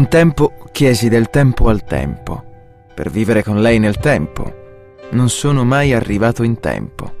Un tempo chiesi del tempo al tempo, per vivere con lei nel tempo. Non sono mai arrivato in tempo.